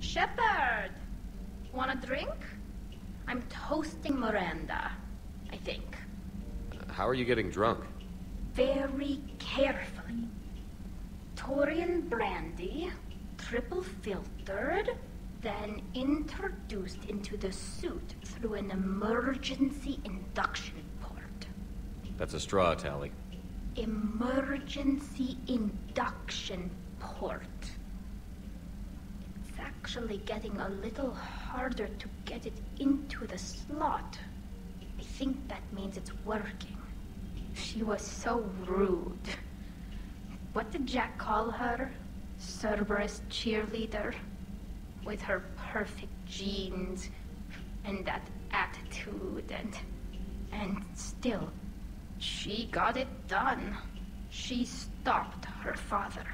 Shepard! Want a drink? I'm toasting Miranda, I think. How are you getting drunk? Very carefully. Turian brandy, triple filtered, then introduced into the suit through an emergency induction port. That's a straw, Tali. Emergency induction port. Actually getting a little harder to get it into the slot. I think that means it's working. She was so rude. What did Jack call her? Cerberus cheerleader? With her perfect genes and that attitude and. and still, she got it done. She stopped her father.